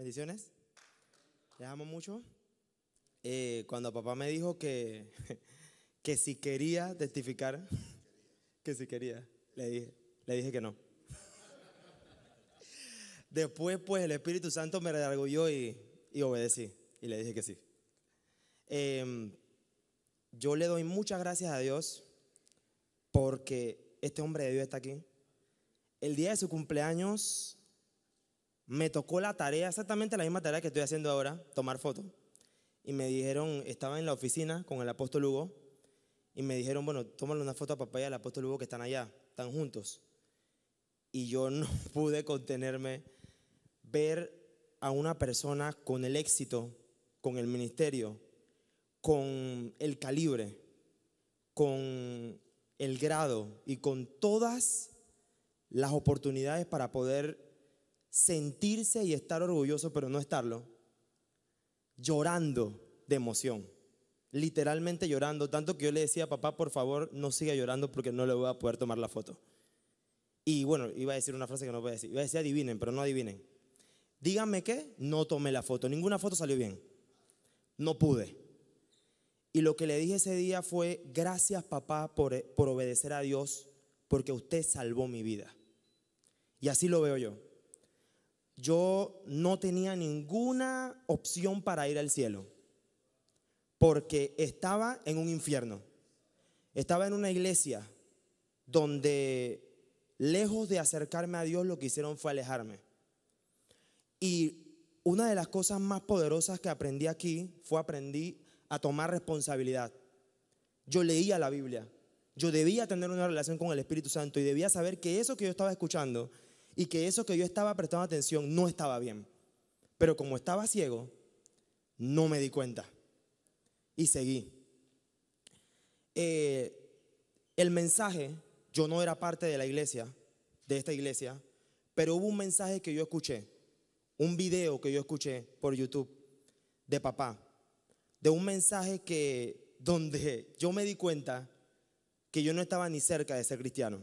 Bendiciones. Les amo mucho. Eh, cuando papá me dijo que, que si quería testificar, que si quería, le dije, le dije que no. Después, pues, el Espíritu Santo me redargulló y, y obedecí. Y le dije que sí. Em, yo le doy muchas gracias a Dios porque este hombre de Dios está aquí. El día de su cumpleaños me tocó la tarea, exactamente la misma tarea que estoy haciendo ahora, tomar fotos. Y me dijeron, estaba en la oficina con el apóstol Hugo, y me dijeron, bueno, tómale una foto a papá y al apóstol Hugo que están allá, están juntos. Y yo no pude contenerme ver a una persona con el éxito, con el ministerio, con el calibre, con el grado y con todas las oportunidades para poder sentirse y estar orgulloso, pero no estarlo, llorando de emoción, literalmente llorando, tanto que yo le decía, papá, por favor, no siga llorando porque no le voy a poder tomar la foto. Y bueno, iba a decir una frase que no voy a decir, iba a decir adivinen, pero no adivinen. Díganme qué, no tomé la foto, ninguna foto salió bien, no pude. Y lo que le dije ese día fue, gracias papá por, por obedecer a Dios, porque usted salvó mi vida. Y así lo veo yo. Yo no tenía ninguna opción para ir al cielo, porque estaba en un infierno. Estaba en una iglesia donde, lejos de acercarme a Dios, lo que hicieron fue alejarme. Y una de las cosas más poderosas que aprendí aquí fue aprendí a tomar responsabilidad. Yo leía la Biblia. Yo debía tener una relación con el Espíritu Santo y debía saber que eso que yo estaba escuchando y que eso que yo estaba prestando atención no estaba bien. Pero como estaba ciego, no me di cuenta. Y seguí. Eh, el mensaje, yo no era parte de la iglesia, de esta iglesia, pero hubo un mensaje que yo escuché, un video que yo escuché por YouTube de papá, de un mensaje que donde yo me di cuenta que yo no estaba ni cerca de ser cristiano.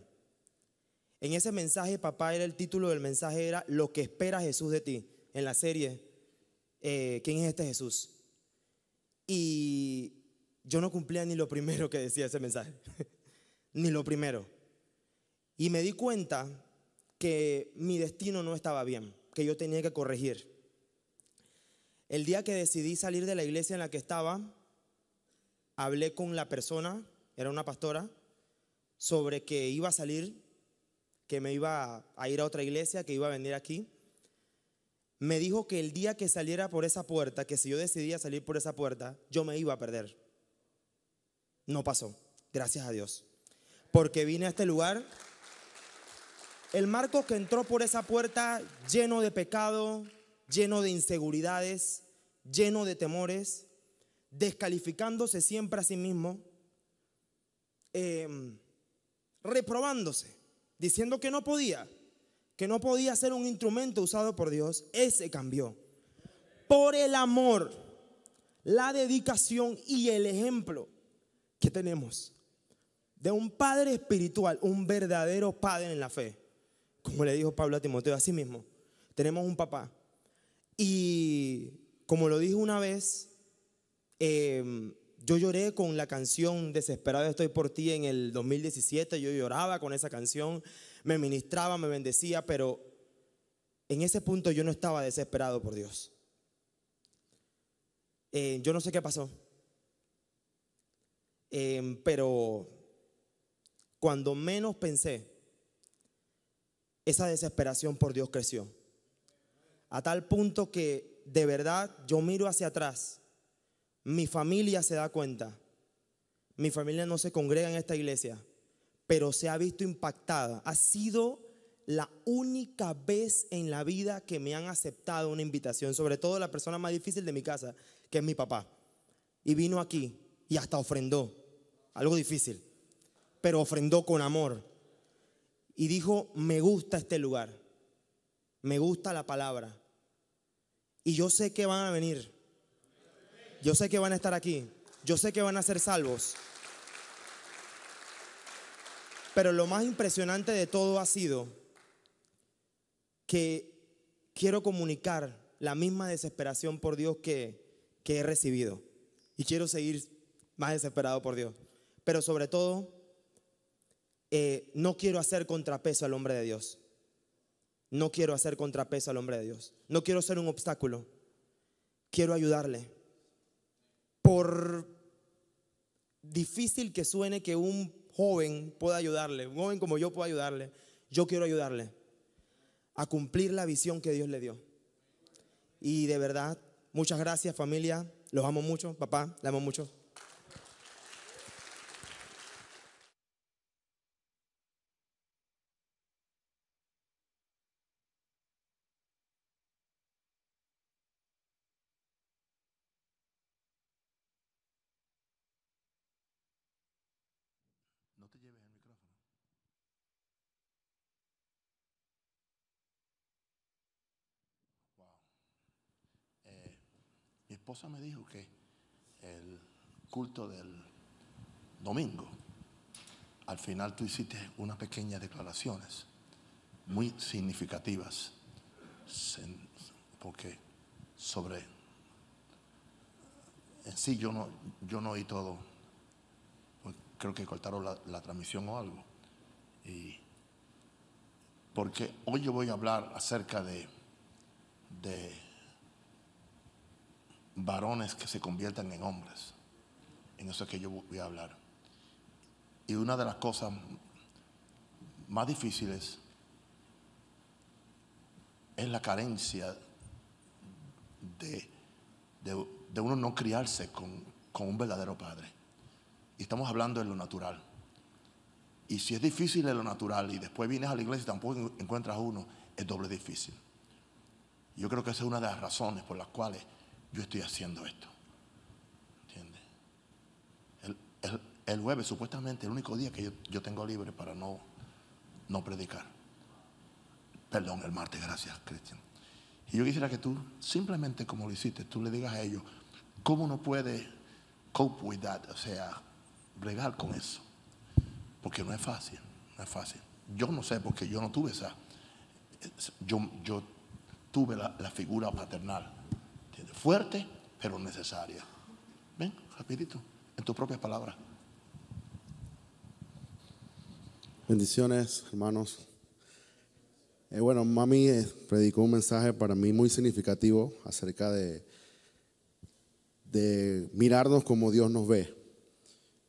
En ese mensaje, papá, era el título del mensaje, era Lo que espera Jesús de ti, en la serie, eh, ¿quién es este Jesús? Y yo no cumplía ni lo primero que decía ese mensaje, ni lo primero. Y me di cuenta que mi destino no estaba bien, que yo tenía que corregir. El día que decidí salir de la iglesia en la que estaba, hablé con la persona, era una pastora, sobre que iba a salir que me iba a ir a otra iglesia, que iba a venir aquí, me dijo que el día que saliera por esa puerta, que si yo decidía salir por esa puerta, yo me iba a perder. No pasó, gracias a Dios. Porque vine a este lugar. El Marco que entró por esa puerta lleno de pecado, lleno de inseguridades, lleno de temores, descalificándose siempre a sí mismo, em, reprobándose diciendo que no podía, que no podía ser un instrumento usado por Dios, ese cambió. Por el amor, la dedicación y el ejemplo que tenemos de un padre espiritual, un verdadero padre en la fe. Como le dijo Pablo a Timoteo, así mismo, tenemos un papá. Y como lo dijo una vez, eh, yo lloré con la canción Desesperado estoy por ti en el 2017, yo lloraba con esa canción, me ministraba, me bendecía, pero en ese punto yo no estaba desesperado por Dios. Eh, yo no sé qué pasó, eh, pero cuando menos pensé, esa desesperación por Dios creció. A tal punto que de verdad yo miro hacia atrás mi familia se da cuenta. Mi familia no se congrega en esta iglesia, pero se ha visto impactada. Ha sido la única vez en la vida que me han aceptado una invitación, sobre todo la persona más difícil de mi casa, que es mi papá. Y vino aquí y hasta ofrendó, algo difícil, pero ofrendó con amor. Y dijo, me gusta este lugar, me gusta la palabra. Y yo sé que van a venir yo sé que van a estar aquí. Yo sé que van a ser salvos. Pero lo más impresionante de todo ha sido que quiero comunicar la misma desesperación por Dios que, he recibido. Y quiero seguir más desesperado por Dios. Pero sobre todo, eh, no quiero hacer contrapeso al hombre de Dios. No quiero hacer contrapeso al hombre de Dios. No quiero ser un obstáculo. Quiero ayudarle. Por difícil que suene que un joven pueda ayudarle, un joven como yo pueda ayudarle, yo quiero ayudarle a cumplir la visión que Dios le dio. Y de verdad, muchas gracias familia, los amo mucho, papá, le amo mucho. Esposa me dijo que el culto del domingo, al final tú hiciste unas pequeñas declaraciones muy significativas, porque sobre, en sí yo no, yo no oí todo pues creo que cortaron la, la transmisión o algo. Y porque hoy yo voy a hablar acerca de, de varones que se conviertan en hombres. En eso es que yo voy a hablar. Y una de las cosas más difíciles es la carencia de, de- de uno no criarse con, con un verdadero padre. Y estamos hablando de lo natural. Y si es difícil de lo natural y después vienes a la iglesia y tampoco en- encuentras uno, es doble difícil. Yo creo que esa es una de las razones por las cuales yo estoy haciendo esto. ¿Entiendes? El, el- el jueves, supuestamente, el único día que yo, yo tengo libre para no, no predicar. Perdón, el martes, gracias, Cristian. Y yo quisiera que tú, simplemente como lo hiciste, tú le digas a ellos, ¿cómo uno puede cope with that? O sea, bregar con eso. Porque no es fácil, no es fácil. Yo no sé, porque yo no tuve esa. Yo, yo tuve la, la figura paternal. Fuerte, pero necesaria. Ven, rapidito, en tus propias palabras. Bendiciones, hermanos. Eh, bueno, mami eh, predicó un mensaje para mí muy significativo acerca de, de mirarnos como Dios nos ve.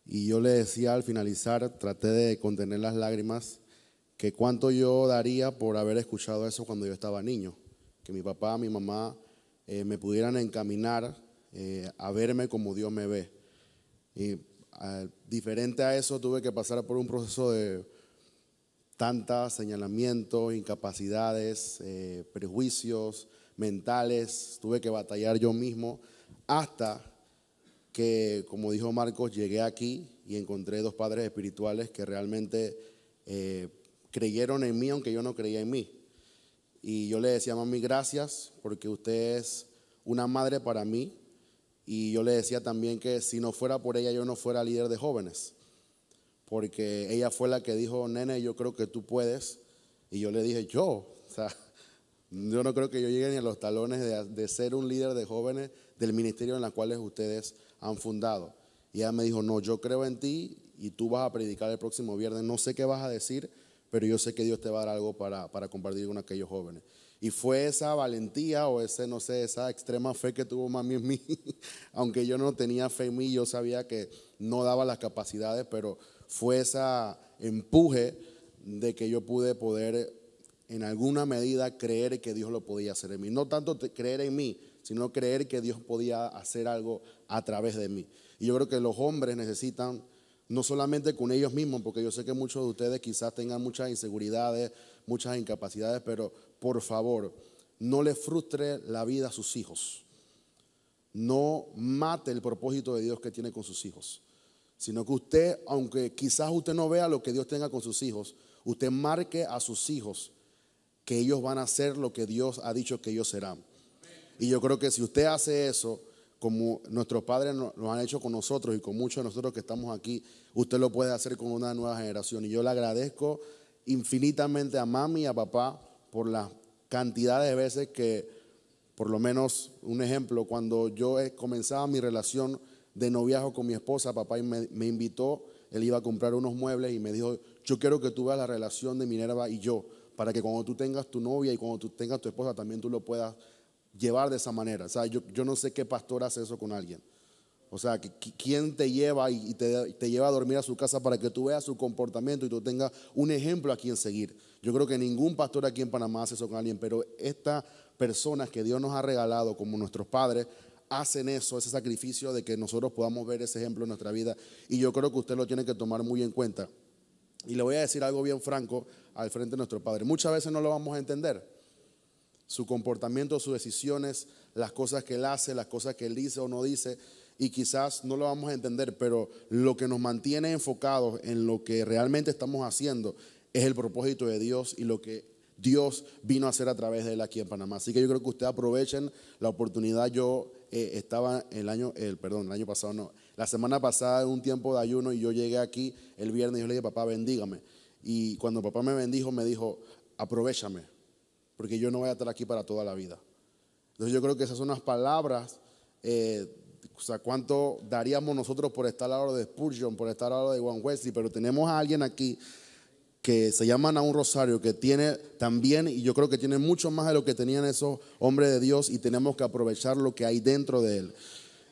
Y yo le decía al finalizar, traté de contener las lágrimas, que cuánto yo daría por haber escuchado eso cuando yo estaba niño. Que mi papá, mi mamá eh, me pudieran encaminar eh, a verme como Dios me ve. Y diferente a eso tuve que pasar por un proceso de tantos señalamientos, incapacidades, eh, prejuicios mentales. Tuve que batallar yo mismo hasta que, como dijo Marcos, llegué aquí y encontré dos padres espirituales que realmente creyeron en mí, aunque yo no creía en mí. Y yo le decía, mami, gracias, porque usted es una madre para mí. Y yo le decía también que si no fuera por ella, yo no fuera líder de jóvenes. Porque ella fue la que dijo, nene, yo creo que tú puedes. Y yo le dije, yo, o sea, yo no creo que yo llegue ni a los talones de, de ser un líder de jóvenes del ministerio en la cuales ustedes han fundado. Y ella me dijo, no, yo creo en ti y tú vas a predicar el próximo viernes. No sé qué vas a decir, pero yo sé que Dios te va a dar algo para, para compartir con aquellos jóvenes. Y fue esa valentía o ese, no sé, esa extrema fe que tuvo mami en mí. Aunque yo no tenía fe en mí, yo sabía que no daba las capacidades, pero fue ese empuje de que yo pude poder en alguna medida creer que Dios lo podía hacer en mí. No tanto creer en mí, sino creer que Dios podía hacer algo a través de mí. Y yo creo que los hombres necesitan, no solamente con ellos mismos, porque yo sé que muchos de ustedes quizás tengan muchas inseguridades, muchas incapacidades, pero por favor, no le frustre la vida a sus hijos. No mate el propósito de Dios que tiene con sus hijos sino que usted, aunque quizás usted no vea lo que Dios tenga con sus hijos, usted marque a sus hijos que ellos van a hacer lo que Dios ha dicho que ellos serán. Y yo creo que si usted hace eso, como nuestros padres no- lo han hecho con nosotros y con muchos de nosotros que estamos aquí, usted lo puede hacer con una nueva generación. Y yo le agradezco infinitamente a mami y a papá por la cantidad de veces que Por lo menos un ejemplo, cuando yo eh, comenzaba mi relación de noviazgo con mi esposa, papá me, me invitó, él iba a comprar unos muebles y me dijo, yo quiero que tú veas la relación de Minerva y yo, para que cuando tú tengas tu novia y cuando tú tengas tu esposa también tú lo puedas llevar de esa manera. O sea, yo, yo no sé qué pastor hace eso con alguien. O sea, ¿quién te lleva y te, te, lleva a dormir a su casa para que tú veas su comportamiento y tú tengas un ejemplo a quien seguir? Yo creo que ningún pastor aquí en Panamá hace eso con alguien, pero estas personas que Dios nos ha regalado como nuestros padres hacen eso, ese sacrificio de que nosotros podamos ver ese ejemplo en nuestra vida. Y yo creo que usted lo tiene que tomar muy en cuenta. Y le voy a decir algo bien franco al frente de nuestro Padre. Muchas veces no lo vamos a entender. Su comportamiento, sus decisiones, las cosas que él hace, las cosas que él dice o no dice y quizás no lo vamos a entender, pero lo que nos mantiene enfocados en lo que realmente estamos haciendo es el propósito de Dios y lo que Dios vino a hacer a través de él aquí en Panamá. Así que yo creo que ustedes aprovechen la oportunidad. Yo eh, estaba el año, el, perdón, el año pasado no, la semana pasada en un tiempo de ayuno y yo llegué aquí el viernes y yo le dije, papá, bendígame. Y cuando papá me bendijo, me dijo, aprovechame, porque yo no voy a estar aquí para toda la vida. Entonces yo creo que esas son las palabras eh, o sea, ¿cuánto daríamos nosotros por estar al lado de Spurgeon, por estar al lado de Juan Wesley? Pero tenemos a alguien aquí que se llama un Rosario, que tiene también, y yo creo que tiene mucho más de lo que tenían esos hombres de Dios, y tenemos que aprovechar lo que hay dentro de él.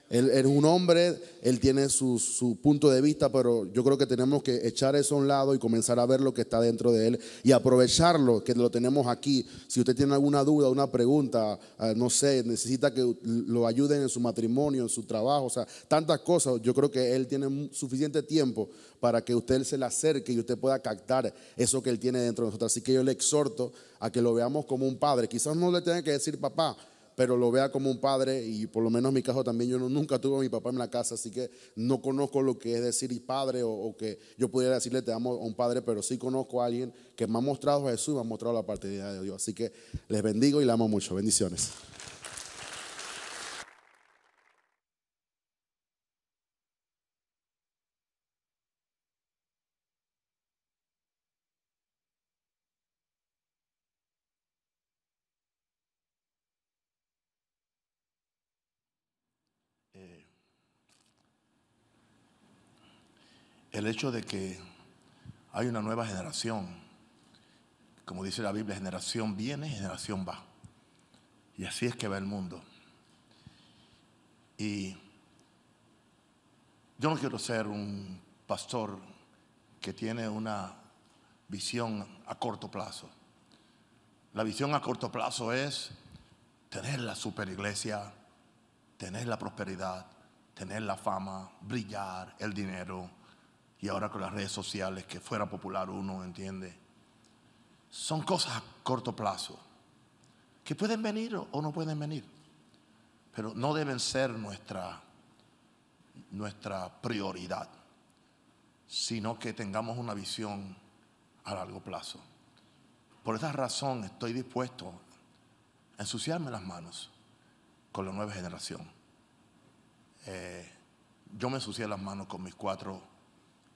Él, es un hombre, él tiene su, su, punto de vista, pero yo creo que tenemos que echar eso a un lado y comenzar a ver lo que está dentro de él y aprovecharlo, que lo tenemos aquí. Si usted tiene alguna duda, una pregunta, ah, no sé, necesita que lo ayuden en su matrimonio, en su trabajo, o sea, tantas cosas, yo creo que él tiene suficiente tiempo para que usted se le acerque y usted pueda captar eso que él tiene dentro de nosotros. Así que yo le exhorto a que lo veamos como un padre. Quizás no le tenga que decir papá, pero lo vea como un padre y por lo menos en mi caso también yo nunca tuve a mi papá en la casa, así que no conozco lo que es decir padre o, que yo pudiera decirle te amo a un padre, pero sí conozco a alguien que me ha mostrado a Jesús y me ha mostrado la paternidad de Dios. Así que les bendigo y le amo mucho. Bendiciones. El hecho de que hay una nueva generación, como dice la Biblia, generación viene, generación va. Y así es que va el mundo. Y yo no quiero ser un pastor que tiene una visión a corto plazo. La visión a corto plazo es tener la super iglesia, tener la prosperidad, tener la fama, brillar, el dinero, y ahora con las redes sociales, que fuera popular uno, ¿entiende? Son cosas a corto plazo, que pueden venir o no pueden venir, pero no deben ser nuestra, nuestra prioridad, sino que tengamos una visión a largo plazo. Por esa razón estoy dispuesto a ensuciarme las manos con la nueva generación. Eh, yo me ensucié las manos con mis cuatro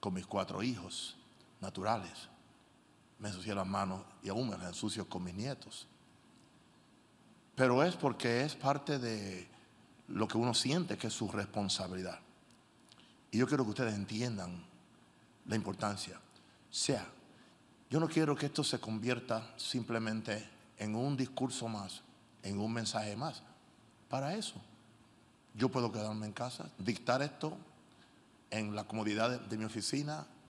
con mis cuatro hijos naturales. Me ensucié las manos y aún me las ensucio con mis nietos. Pero es porque es parte de lo que uno siente que es su responsabilidad. Y yo quiero que ustedes entiendan la importancia. Sea, yo no quiero que esto se convierta simplemente en un discurso más, en un mensaje más. Para eso, yo puedo quedarme en casa, dictar esto en la comodidad de, mi oficina,